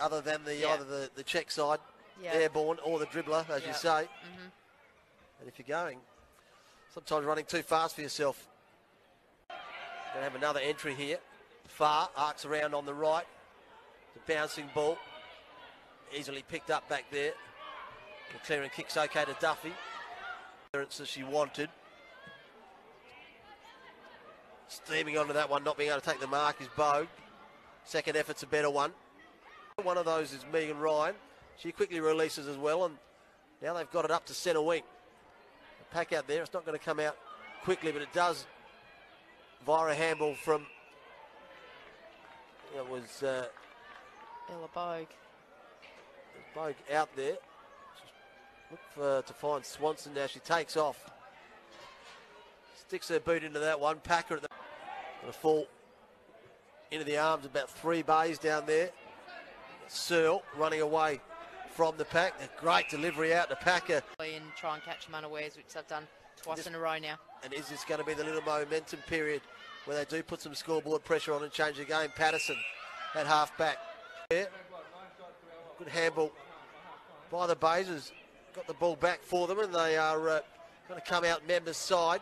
other than the Yeah. either the, the check side, Yeah. airborne, or the dribbler, as Yeah. you say. Mhm. And if you're going, sometimes running too fast for yourself. Going to have another entry here. Far, arcs around on the right. The bouncing ball. Easily picked up back there. The clearing kick's okay to Duffy. Clearance that she wanted. Steaming onto that one, not being able to take the mark is Boag. Second effort's a better one. One of those is Megan Ryan. She quickly releases as well, and now they've got it up to centre wing. The pack out there, it's not going to come out quickly, but it does via a handball from. It was uh, Ella Boag. Boag out there. Look for to find Swanson now. She takes off. Sticks her boot into that one. Packer at the going to fall into the arms. About three bays down there. Searle running away from the pack. A great delivery out to Packer. And try and catch them unawares, which they've done twice This- in a row now. And is this going to be the little momentum period where they do put some scoreboard pressure on and change the game? Patterson at half back. Yeah. Good handball by the Bazers. Got the ball back for them, and they are uh, going to come out members' side.